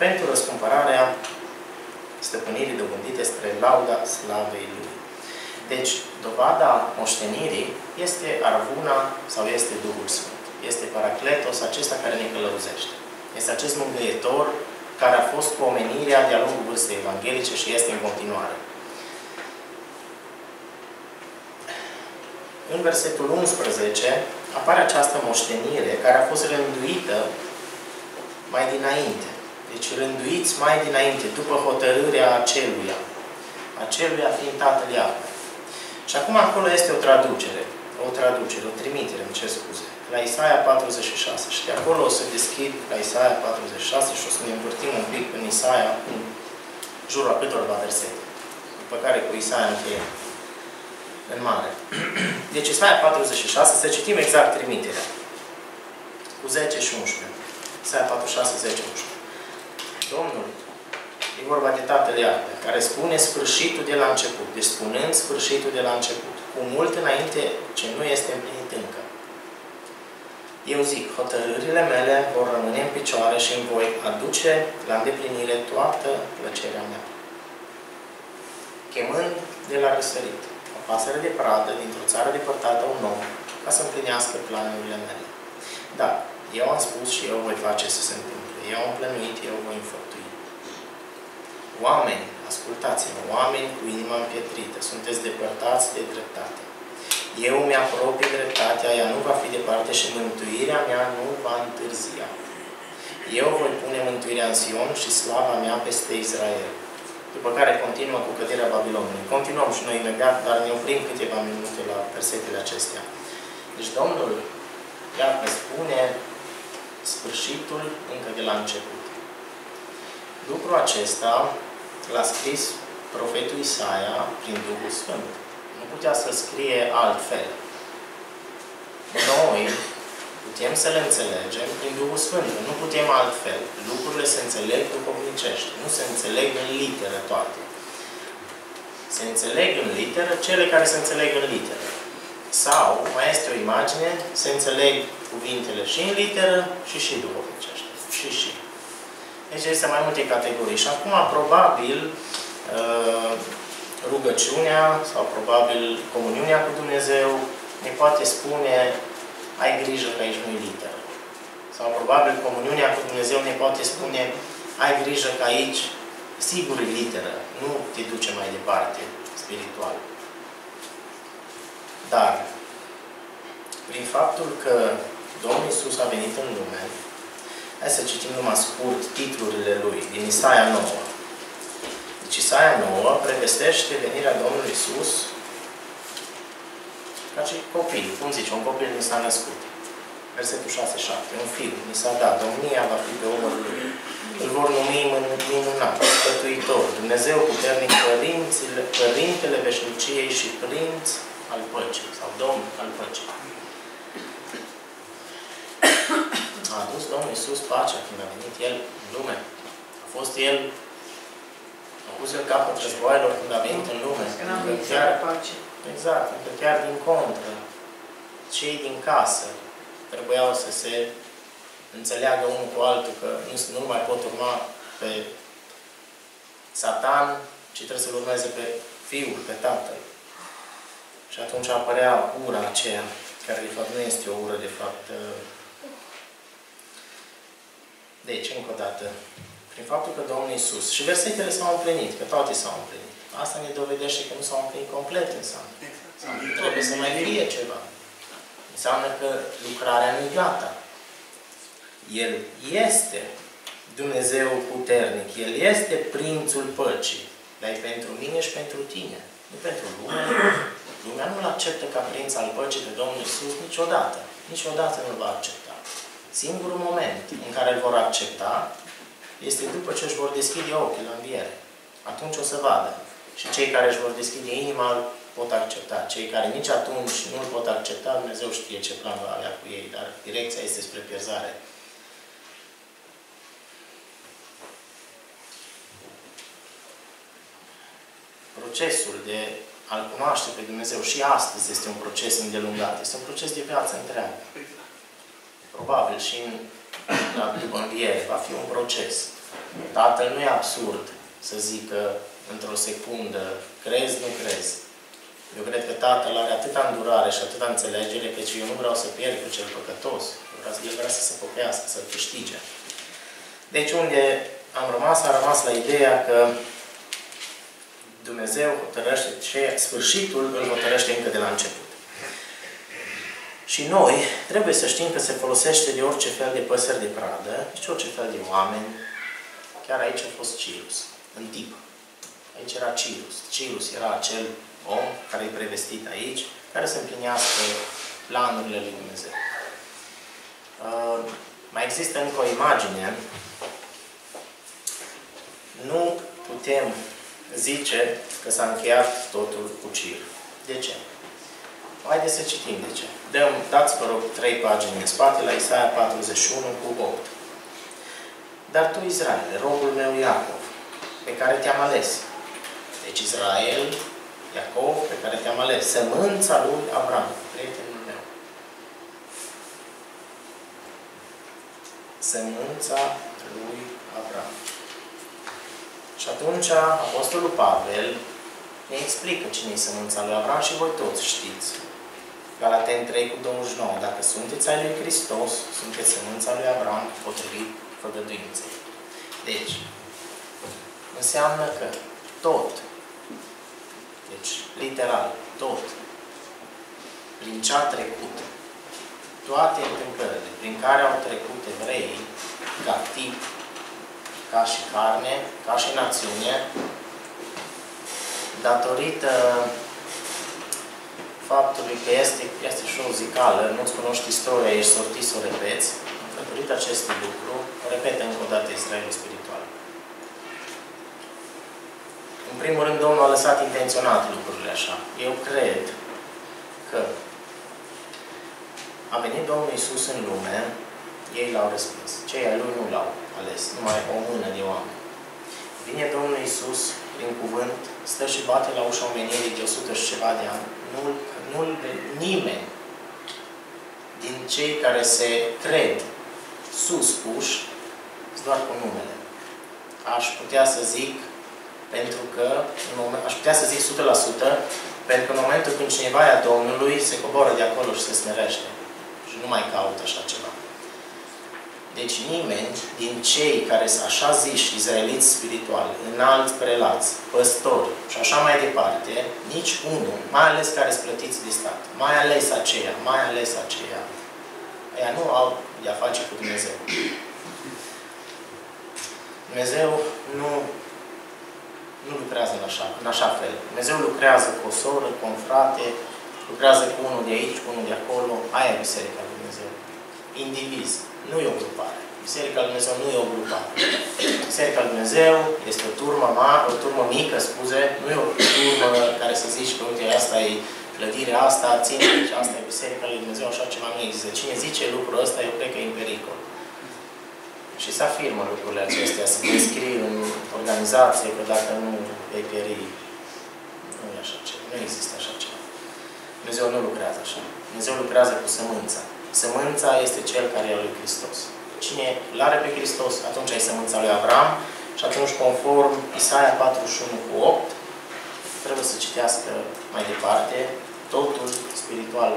pentru răscumpărarea stăpânirii dobândite spre lauda slavei Lui. Deci, dovada moștenirii este arvuna sau este Duhul Sfânt. Este Paracletos, acesta care ne călăuzește. Este acest mângâietor care a fost cu omenirea de-a lungul vârstei evanghelice și este în continuare. În versetul 11 apare această moștenire care a fost rânduită mai dinainte. Deci rânduiți mai dinainte, după hotărârea aceluia. Aceluia fiind Tatăl Iahve. Și acum acolo este o traducere, o traducere, o trimitere, îmi cer scuze, la Isaia 46. Și de acolo o să deschid la Isaia 46 și o să ne învârtim un pic în Isaia, în jurul a câtorva versete. După care cu Isaia încheiem în mare. Deci Isaia 46, să citim exact trimiterea. Cu 10 și 11. Isaia 46, 10, 11. Domnul, e vorba de Tatăl Iarbe, care spune sfârșitul de la început. Deci spunând sfârșitul de la început. Cu mult înainte ce nu este împlinit încă. Eu zic, hotărârile mele vor rămâne în picioare și îmi voi aduce la îndeplinire toată plăcerea mea. Chemând de la răsărit pasăre de pradă dintr-o țară depărtată un om ca să împlinească planurile mele. Da, eu am spus și eu voi face să se întâmple. Eu am plănuit, eu voi înfăptui. Oameni, ascultați-mă, oameni cu inima împietrită, sunteți depărtați de dreptate. Eu mi-apropii dreptatea, ea nu va fi departe și mântuirea mea nu va întârzia. Eu voi pune mântuirea în Sion și slava mea peste Israel. După care continuă cu căderea Babilonului. Continuăm și noi imediat, dar ne oprim câteva minute la versetele acestea. Deci Domnul iar ne spune sfârșitul încă de la început. Lucrul acesta l-a scris profetul Isaia prin Duhul Sfânt. Nu putea să scrie altfel. Noi putem să le înțelegem prin Duhul Sfânt. Nu putem altfel. Lucrurile se înțeleg duhovnicești. Nu se înțeleg în literă toate. Se înțeleg în literă cele care se înțeleg în literă. Sau, mai este o imagine, se înțeleg cuvintele și în literă și și duhovnicește. Și și. Deci este mai multe categorii. Și acum, probabil, uh, rugăciunea sau probabil comuniunea cu Dumnezeu ne poate spune ai grijă că aici nu e literă. Sau probabil comuniunea cu Dumnezeu ne poate spune ai grijă că aici sigur e literă, nu te duce mai departe spiritual. Dar, prin faptul că Domnul Isus a venit în lume, hai să citim numai scurt titlurile lui, din Isaia 9. Deci Isaia 9 prevestește venirea Domnului Isus ca și copil. Cum zice, un copil nu s-a născut. Versetul 6-7. Un fiu mi s-a dat. Domnia va fi pe omul lui. Îl vor numi minunat, pătuitor, Dumnezeu puternic, părințile, Părintele Veșniciei și Prinț al Păcii, sau Domn al Păcii. A adus Domnul Iisus pacea când a venit El în lume. A fost El, a pus El capăt războaielor când a venit în lume. Când am venit chiar, pace. Exact, pentru că chiar din contră, cei din casă trebuiau să se înțeleagă unul cu altul că nu, nu mai pot urma pe Satan, ci trebuie să-L urmeze pe Fiul, pe Tatăl. Și atunci apărea ura aceea, care de fapt nu este o ură, de fapt. Deci, încă o dată, prin faptul că Domnul Iisus, și versetele s-au împlinit, că toate s-au împlinit. Asta ne dovedește că nu s-au împlinit complet înseamnă. Trebuie să mai fie ceva. Înseamnă că lucrarea nu e gata. El este Dumnezeu puternic. El este prințul păcii. Dar e pentru mine și pentru tine. Nu pentru lume. Lumea nu-L acceptă ca prinț al păcii de Domnul Iisus niciodată. Niciodată nu-L va accepta. Singurul moment în care îl vor accepta este după ce își vor deschide ochii la înviere. Atunci o să vadă. Și cei care își vor deschide inima îl pot accepta. Cei care nici atunci nu îl pot accepta, Dumnezeu știe ce plan va avea cu ei, dar direcția este spre pierzare. Procesul de a-L cunoaște pe Dumnezeu și astăzi este un proces îndelungat. Este un proces de viață întreagă. Probabil și în, la, după înviere va fi un proces. Tatăl nu e absurd să zică într-o secundă, crezi, nu crezi. Eu cred că Tatăl are atâta îndurare și atâta înțelegere, că eu nu vreau să pierd cu cel păcătos. El vrea să se popească, să-l câștige. Deci unde am rămas, a rămas la ideea că Dumnezeu hotărăște ce sfârșitul îl hotărăște încă de la început. Și noi trebuie să știm că se folosește de orice fel de păsări de pradă, și orice fel de oameni. Chiar aici a fost Cirus, în tip. Aici era Cirus. Cirus era acel om care e prevestit aici, care să împlinească planurile lui Dumnezeu. Uh, mai există încă o imagine. Nu putem zice că s-a încheiat totul cu Cir. De ce? Haideți să citim de ce. Dăm, dați, vă rog, trei pagini în spate la Isaia 41 cu 8. Dar tu, Israel, robul meu Iacov, pe care te-am ales. Deci Israel, Iacov, pe care te-am ales. Sămânța lui Abraham, prietenul meu. Sămânța lui Abraham. Și atunci Apostolul Pavel ne explică cine e sămânța lui Abraham și voi toți știți. Galaten 3 cu 29. Dacă sunteți ai lui Hristos, sunteți sămânța lui Abraham potrivit făgăduinței. Deci, înseamnă că tot, deci literal, tot, prin ce a trecut, toate întâmplările prin care au trecut evreii, ca tip ca și carne, ca și națiune, datorită faptului că este, este și o zicală, nu-ți cunoști istoria, ești sortit să o repeți, datorită acestui lucru, repete încă o dată Israelul spiritual. În primul rând, Domnul a lăsat intenționat lucrurile așa. Eu cred că a venit Domnul Isus în lume, ei l-au respins. Cei ai Lui nu l-au ales, numai o mână de oameni. Vine Domnul Isus prin cuvânt, stă și bate la ușa omenirii de 100 și ceva de ani. Nu, nu nimeni din cei care se cred sus puși, doar cu numele. Aș putea să zic, pentru că, în moment, aș putea să zic 100%, pentru că în momentul când cineva e a Domnului, se coboară de acolo și se smerește. Și nu mai caută așa ceva. Deci nimeni din cei care sunt așa ziși izraeliți spirituali, înalți prelați, păstori și așa mai departe, nici unul, mai ales care sunt plătiți de stat, mai ales aceia, mai ales aceia, ea nu au de-a face cu Dumnezeu. Dumnezeu nu, nu lucrează în așa, în așa fel. Dumnezeu lucrează cu o soră, cu un frate, lucrează cu unul de aici, cu unul de acolo. Aia e Biserica Lui Dumnezeu. Indiviz. Nu e o grupare. Biserica Lui Dumnezeu nu e o grupare. Biserica Lui Dumnezeu este o turmă mare, o turmă mică, scuze, nu e o turmă care să zici că, uite, asta e clădirea asta, ține aici, asta e Biserica Lui Dumnezeu, așa ceva nu există. Cine zice lucrul ăsta, eu cred că e în pericol. Și se afirmă lucrurile acestea, se descrie în organizație că dacă nu vei pieri, nu e așa ceva, nu există așa ceva. Dumnezeu nu lucrează așa. Dumnezeu lucrează cu sămânța. Sămânța este cel care e al lui Hristos. Cine îl are pe Hristos, atunci ai sămânța lui Avram și atunci, conform Isaia 41 cu 8, trebuie să citească mai departe totul spiritual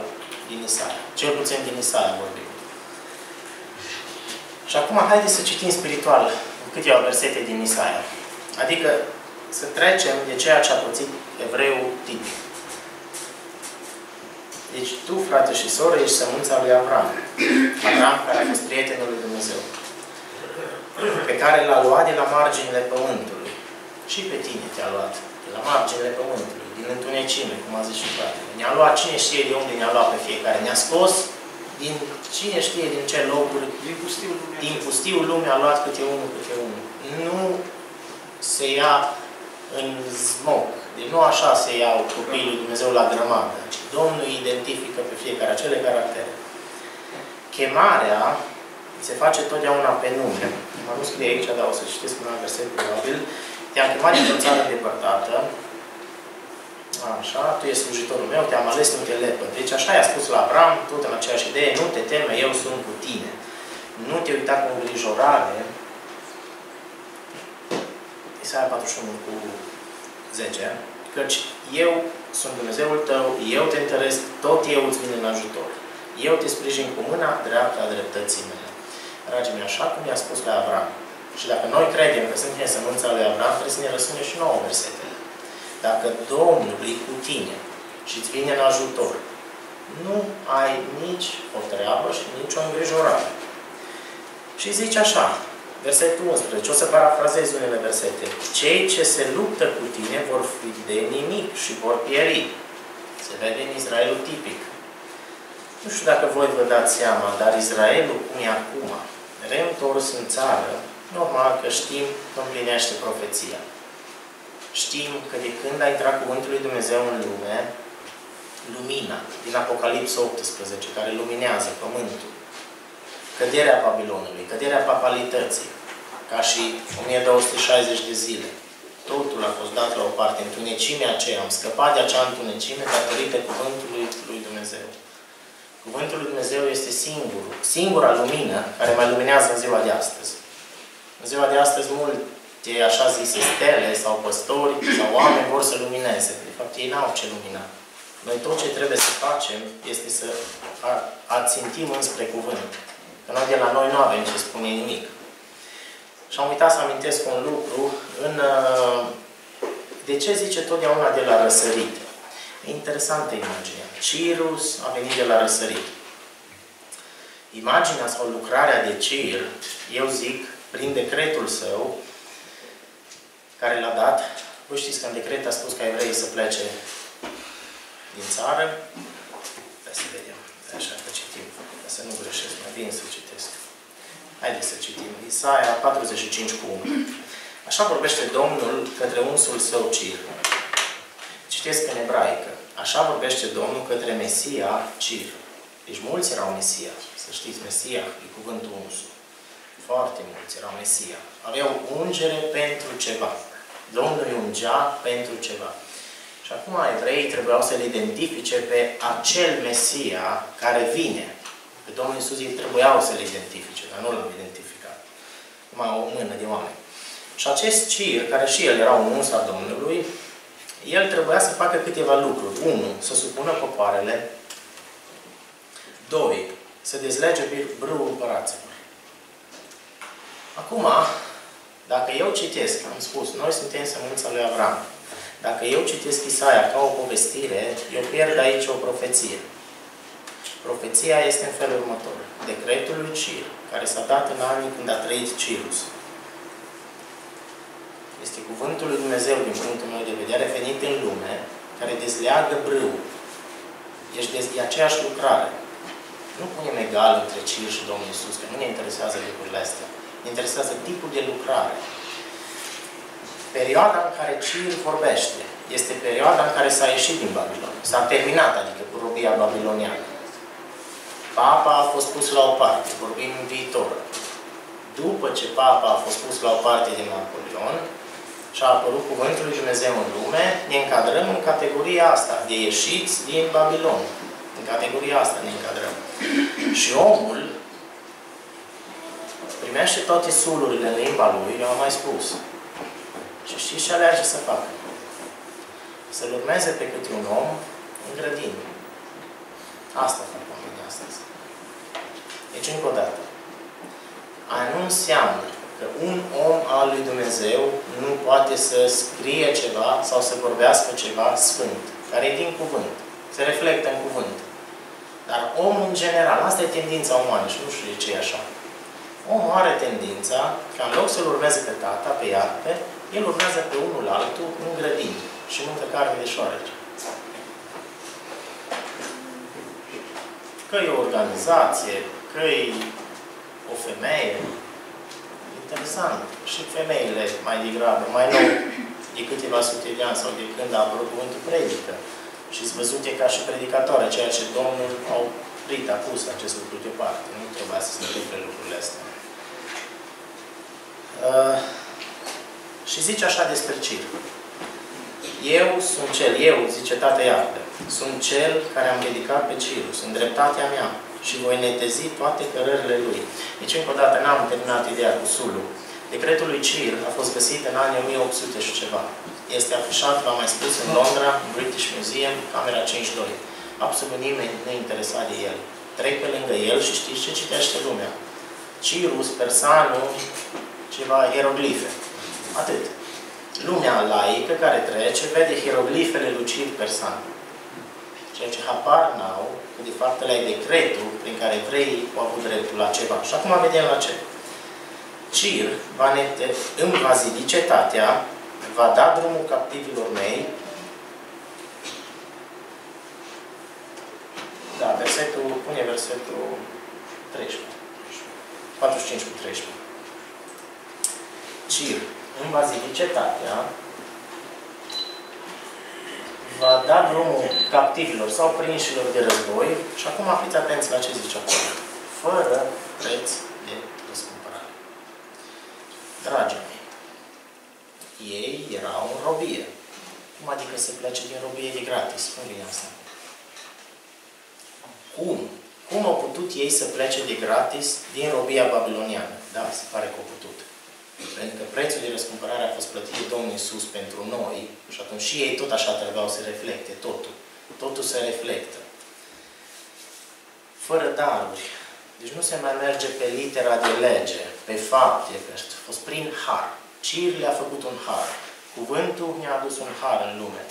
din Isaia. Cel puțin din Isaia vorbim. Și acum, haideți să citim spiritual câteva versete din Isaia. Adică să trecem de ceea ce a pățit evreul tipic. Deci tu, frate și soră, ești sămânța lui Avram. Avram care a fost prietenul lui Dumnezeu. Pe care l-a luat de la marginile pământului. Și pe tine te-a luat de la marginile pământului, din întunecime, cum a zis și frate. Ne-a luat cine știe de unde ne-a luat pe fiecare. Ne-a scos din cine știe din ce locuri. Din pustiul lumii. Din pustiul lumii a luat câte unul, câte unul. Nu se ia în zmoc. Deci nu așa se iau copiii lui Dumnezeu la grămadă, ci Domnul îi identifică pe fiecare acele caractere. Chemarea se face totdeauna pe nume. Mă nu scrie aici, dar o să citesc un alt verset probabil. Te-am chemat din țară depărtată. Așa, tu ești slujitorul meu, te-am ales, nu te lepă. Deci așa i-a spus la Avram, tot în aceeași idee, nu te teme, eu sunt cu tine. Nu te uita cu îngrijorare. Isaia 41 cu 10. Căci eu sunt Dumnezeul tău, eu te întăresc, tot eu îți vin în ajutor. Eu te sprijin cu mâna dreaptă a dreptății mele. Dragii mei, așa cum i-a spus la Avram. Și dacă noi credem că suntem sămânța lui Avram, trebuie să ne răsunde și nouă versetele. Dacă Domnul e cu tine și îți vine în ajutor, nu ai nici o treabă și nici o îngrijorare. Și zice așa, versetul 11, o să parafrazez unele versete. Cei ce se luptă cu tine vor fi de nimic și vor pieri. Se vede în Israelul tipic. Nu știu dacă voi vă dați seama, dar Israelul cum e acum, reîntors în țară, normal că știm că împlinește profeția. Știm că de când a intrat Cuvântul lui Dumnezeu în lume, lumina din Apocalipsa 18, care luminează pământul, căderea Babilonului, căderea papalității, ca și 1260 de zile. Totul a fost dat la o parte. Întunecimea aceea, am scăpat de acea întunecime datorită Cuvântului lui Dumnezeu. Cuvântul lui Dumnezeu este singurul, singura lumină care mai luminează în ziua de astăzi. În ziua de astăzi, multe așa zise stele sau păstori sau oameni vor să lumineze. De fapt, ei n-au ce lumina. Noi tot ce trebuie să facem este să ațintim înspre cuvânt. Că noi de la noi nu avem ce spune nimic. Și am uitat să amintesc un lucru în... De ce zice totdeauna de la răsărit? E interesantă imaginea. Cirus a venit de la răsărit. Imaginea sau lucrarea de Cir, eu zic, prin decretul său, care l-a dat, voi știți că în decret a spus ca evreii să plece din țară. Hai să vedem. Așa că citim. Ca să nu greșesc. Mai bine să citesc. Haideți să citim. Isaia 45 cu 1. Așa vorbește Domnul către unsul său Cir. Citesc în ebraică. Așa vorbește Domnul către Mesia Cir. Deci mulți erau Mesia. Să știți, Mesia e cuvântul unsu. Foarte mulți erau Mesia. Aveau ungere pentru ceva. Domnul îi ungea pentru ceva. Și acum evreii trebuiau să-L identifice pe acel Mesia care vine. Pe Domnul Iisus ei trebuiau să-L identifice, dar nu l-au identificat. Numai o mână de oameni. Și acest Cir, care și el era un uns al Domnului, el trebuia să facă câteva lucruri. Unu, să supună popoarele. Doi, să dezlege brâul împăraților. Acum, dacă eu citesc, am spus, noi suntem sămânța lui Avram. Dacă eu citesc Isaia ca o povestire, eu pierd aici o profeție. Profeția este în felul următor. Decretul lui Cir, care s-a dat în anii când a trăit Cirus. Este cuvântul lui Dumnezeu, din punctul meu de vedere, venit în lume, care dezleagă brâul. Deci e aceeași lucrare. Nu punem egal între Cir și Domnul Iisus, că nu ne interesează lucrurile astea. Ne interesează tipul de lucrare. Perioada în care Cir vorbește este perioada în care s-a ieșit din Babilon. S-a terminat, adică cu robia babiloniană. Papa a fost pus la o parte, vorbim în viitor. După ce Papa a fost pus la o parte din Napoleon și a apărut Cuvântul lui Dumnezeu în lume, ne încadrăm în categoria asta, de ieșiți din Babilon. În categoria asta ne încadrăm. Și omul primește toate sulurile în limba lui, eu am mai spus. Și știți ce alege să facă? Să-l urmeze pe câte un om în grădină. Asta fac oamenii astăzi. Deci, încă o dată, aia nu înseamnă că un om al lui Dumnezeu nu poate să scrie ceva sau să vorbească ceva sfânt, care e din cuvânt, se reflectă în cuvânt. Dar omul în general, asta e tendința umană și nu știu de ce e așa. Omul are tendința ca în loc să-l urmeze pe tata, pe iarpe, el urmează pe unul altul în grădini și mâncă carne de șoarece. Că e o organizație, că e o femeie, interesant. Și femeile mai degrabă, mai nou, de câteva sute de ani sau de când a apărut cuvântul predică. Și sunt văzute ca și predicatoare, ceea ce Domnul a oprit, a pus acest lucru deoparte. Nu trebuia să se întâmple lucrurile astea. Uh, și zice așa despre Cir. Eu sunt cel, eu, zice tată Iarde, sunt cel care am ridicat pe Cirul, sunt dreptatea mea și voi netezi toate cărările lui. Deci, încă o dată, n-am terminat ideea cu Sulu. Decretul lui Cir a fost găsit în anii 1800 și ceva. Este afișat, v-am mai spus, în Londra, în British Museum, camera 5.2. Absolut nimeni nu interesat de el. Trec pe lângă el și știți ce citește lumea? Cirus, persanul, ceva hieroglife. Atât. Lumea laică care trece vede hieroglifele lui Cir persan. Ceea ce habar n-au, că de fapt ăla e decretul prin care evreii au avut dreptul la ceva. Și acum vedem la ce. Cir va nete, îmi va zidi cetatea, va da drumul captivilor mei. Da, versetul, pune versetul 13. 45 cu 13. Cir îmi va zidi cetatea, va da drumul captivilor sau prinșilor de război și acum fiți atenți la ce zice acolo. Fără preț de răscumpărare. Dragii mei, ei erau în robie. Cum adică se plece din robie de gratis? Cum vine asta? Cum? Cum au putut ei să plece de gratis din robia babiloniană? Da, se pare că au putut. Pentru că prețul de răscumpărare a fost plătit de Domnul Iisus pentru noi și atunci și ei tot așa trebuiau să reflecte, totul. Totul se reflectă. Fără daruri. Deci nu se mai merge pe litera de lege, pe fapte, pe a fost prin har. Cir le-a făcut un har. Cuvântul ne-a adus un har în lume.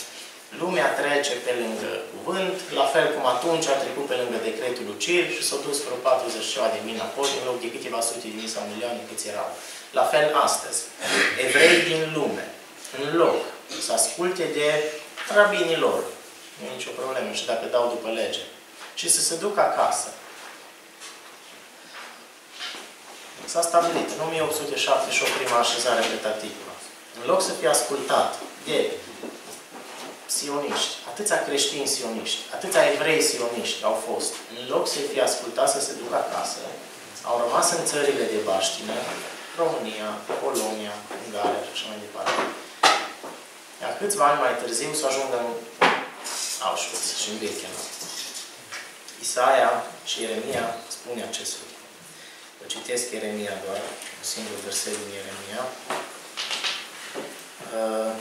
Lumea trece pe lângă cuvânt, la fel cum atunci a trecut pe lângă decretul lui Cir și s-a dus vreo 40 ceva de mii înapoi, în loc de câteva sute de mii sau milioane câți erau. La fel astăzi. Evrei din lume, în loc să asculte de rabinii lor, nu e nicio problemă și dacă dau după lege, și să se ducă acasă. S-a stabilit în 1878 prima așezare repetativă. În loc să fie ascultat de sioniști, atâția creștini sioniști, atâția evrei sioniști au fost, în loc să fie ascultat să se ducă acasă, au rămas în țările de baștină, România, Polonia, Ungaria și așa mai departe. Iar câțiva ani mai târziu să ajungă în Auschwitz și în Birkenau. Isaia și Ieremia spune acest lucru. Vă citesc Ieremia doar, un singur verset din Ieremia. Uh,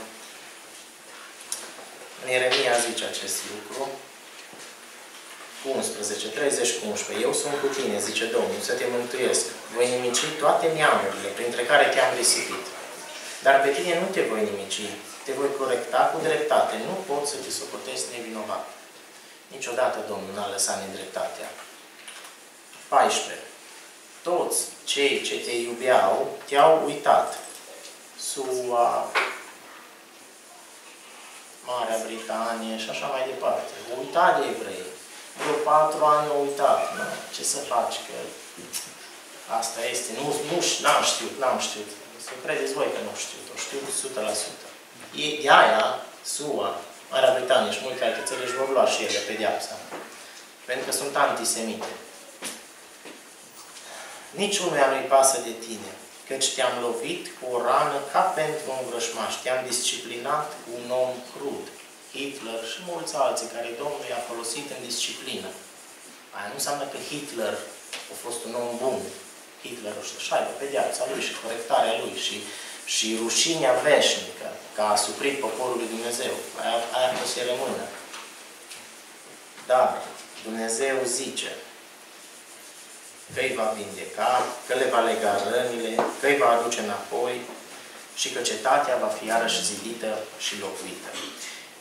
în Ieremia zice acest lucru. 11, 30 cu 11. Eu sunt cu tine, zice Domnul, să te mântuiesc. Voi nimici toate neamurile printre care te-am risipit. Dar pe tine nu te voi nimici. Te voi corecta cu dreptate. Nu pot să te socotesc nevinovat. Niciodată Domnul n-a lăsat nedreptatea. 14. Toți cei ce te iubeau te-au uitat. SUA, Marea Britanie și așa mai departe. Uitat de evrei vreo patru ani au uitat. Nu? Ce să faci? Că asta este. Nu, nu n-am știut, n-am știut. Să credeți voi că nu știu. O știu 100%. E, de aia, SUA, Marea Britanie și multe alte țări își vor lua și ele pedeapsa. Pentru că sunt antisemite. Niciunuia nu-i pasă de tine, căci te-am lovit cu o rană ca pentru un vrășmaș. Te-am disciplinat cu un om crud. Hitler și mulți alții care Domnul i-a folosit în disciplină. Aia nu înseamnă că Hitler a fost un om bun. Hitler o să aibă pedeapsa lui și corectarea lui și, și rușinea veșnică că a suprit poporul lui Dumnezeu. Aia, aia o să rămână. Dar Dumnezeu zice că îi va vindeca, că le va lega rănile, că îi va aduce înapoi și că cetatea va fi iarăși zidită și locuită.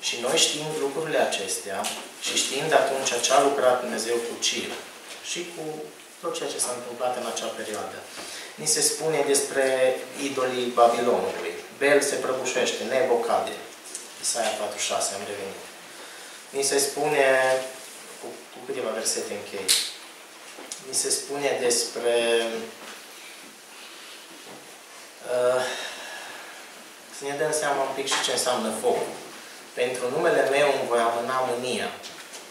Și noi știind lucrurile acestea și știind atunci ce a lucrat Dumnezeu cu Cir și cu tot ceea ce s-a întâmplat în acea perioadă, ni se spune despre idolii Babilonului. Bel se prăbușește, Nebo cade. Isaia 46, am revenit. Ni se spune, cu, cu câteva versete închei, ni se spune despre uh, să ne dăm seama un pic și ce înseamnă focul. Pentru numele meu îmi voi amâna mânia.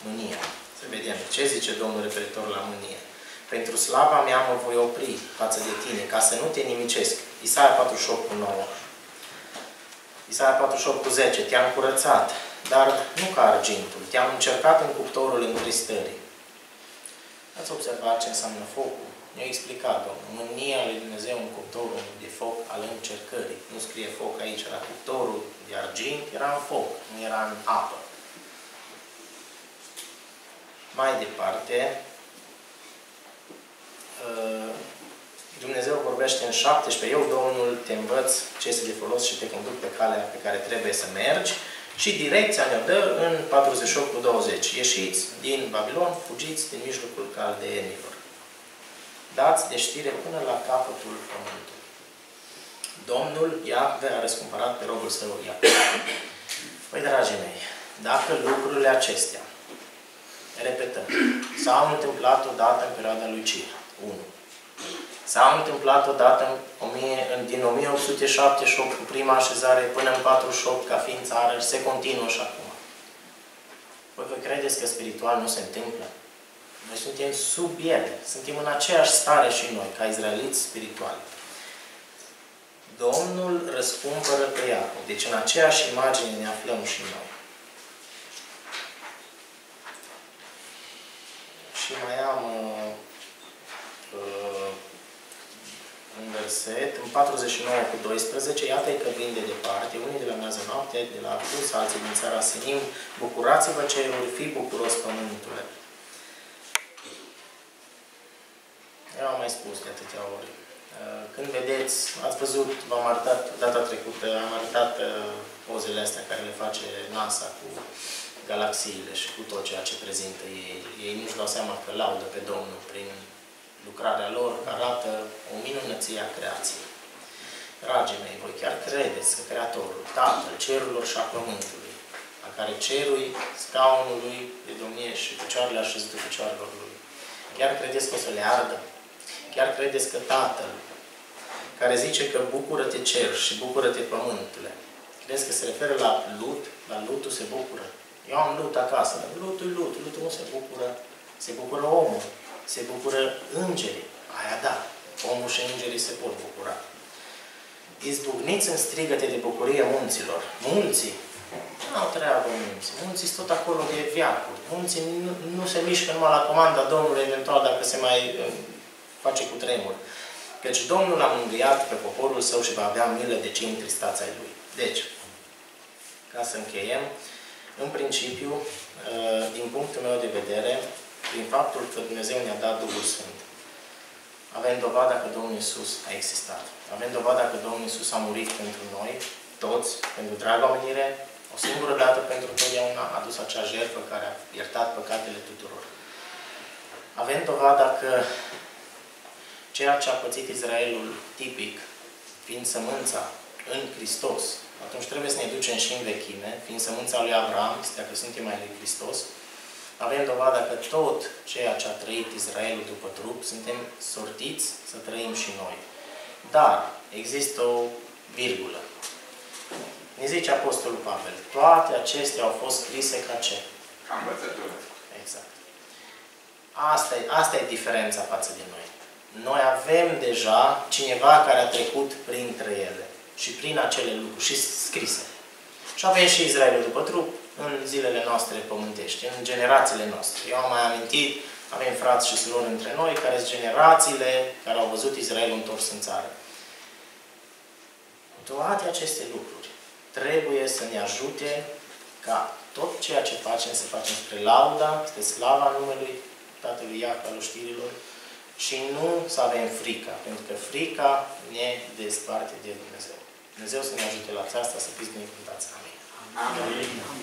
Mânia. Să vedem ce zice Domnul referitor la mânie. Pentru slava mea mă voi opri față de tine, ca să nu te nimicesc. Isaia 48 cu 9. Isaia 48 cu 10. Te-am curățat, dar nu ca argintul. Te-am încercat în cuptorul întristării. Ați observat ce înseamnă focul? Ne-a explicat Domnul. Mânia lui Dumnezeu în cuptorul de foc al încercării. Nu scrie foc aici, era cuptorul de argint, era în foc, nu era în apă. Mai departe, uh, Dumnezeu vorbește în 17, eu, Domnul, te învăț ce este de folos și te conduc pe calea pe care trebuie să mergi și direcția ne dă în 48 cu 20. Ieșiți din Babilon, fugiți din mijlocul caldeenilor. Dați de știre până la capătul pământului. Domnul Iahve a răscumpărat pe robul său Iacov. Păi, dragii mei, dacă lucrurile acestea, repetăm, s-au întâmplat odată în perioada lui Cir, 1. S-au întâmplat odată în, din 1878 cu prima așezare până în 48 ca fiind țară și se continuă și acum. Păi vă credeți că spiritual nu se întâmplă? Noi suntem sub ele. Suntem în aceeași stare și noi, ca izraeliți spirituali. Domnul răscumpără pe Iacov. Deci în aceeași imagine ne aflăm și noi. Și mai am uh, uh, un verset, în 49 cu 12, iată că vin de departe, unii de la miază noapte, de la Apus, alții din țara Sinim, bucurați-vă ceruri, fi bucuros pământule. Eu am mai spus de atâtea ori. Uh, când vedeți, ați văzut, v-am arătat data trecută, am arătat uh, pozele astea care le face NASA cu galaxiile și cu tot ceea ce prezintă ei. Ei nu-și dau seama că laudă pe Domnul prin lucrarea lor, arată o minunăție a creației. Dragii mei, voi chiar credeți că Creatorul, Tatăl cerurilor și a Pământului, a care cerui scaunului de domnie și picioarele așezute picioarelor lui, chiar credeți că o să le ardă? Chiar credeți că Tatăl, care zice că bucură-te cer și bucură-te pământule, credeți că se referă la lut? La lutul se bucură. Eu am lut acasă, dar lutul lut, lutul nu se bucură. Se bucură omul, se bucură îngerii. Aia da, omul și îngerii se pot bucura. Izbucniți în strigăte de bucurie munților. Munții nu au treabă munții. Munții sunt tot acolo de viacuri. Munții nu, nu se mișcă numai la comanda Domnului, eventual dacă se mai face cu tremur. Căci Domnul a mângâiat pe poporul său și va avea milă de cei întristați ai lui. Deci, ca să încheiem, în principiu, uh, din punctul meu de vedere, prin faptul că Dumnezeu ne-a dat Duhul Sfânt, avem dovada că Domnul Isus a existat. Avem dovada că Domnul Isus a murit pentru noi, toți, pentru draga omenire, o singură dată pentru totdeauna a adus acea jertfă care a iertat păcatele tuturor. Avem dovada că ceea ce a pățit Israelul tipic, fiind sămânța în Hristos, atunci trebuie să ne ducem și în vechime, fiind sămânța lui Abraham, dacă suntem mai lui Hristos, avem dovada că tot ceea ce a trăit Israelul după trup, suntem sortiți să trăim și noi. Dar există o virgulă. Ne zice Apostolul Pavel, toate acestea au fost scrise ca ce? Ca învățătură. Exact. Asta e, asta e diferența față de noi. Noi avem deja cineva care a trecut printre ele și prin acele lucruri și scrise. Și avem și Israelul după trup în zilele noastre pământești, în generațiile noastre. Eu am mai amintit, avem frați și surori între noi, care sunt generațiile care au văzut Israelul întors în țară. Toate aceste lucruri trebuie să ne ajute ca tot ceea ce facem să facem spre lauda, spre slava numelui Tatălui Iacov al știrilor, și nu să avem frica, pentru că frica ne desparte de Dumnezeu. Dumnezeu să ne ajute la aceasta, să fiți binecuvântați. Amin. Amém.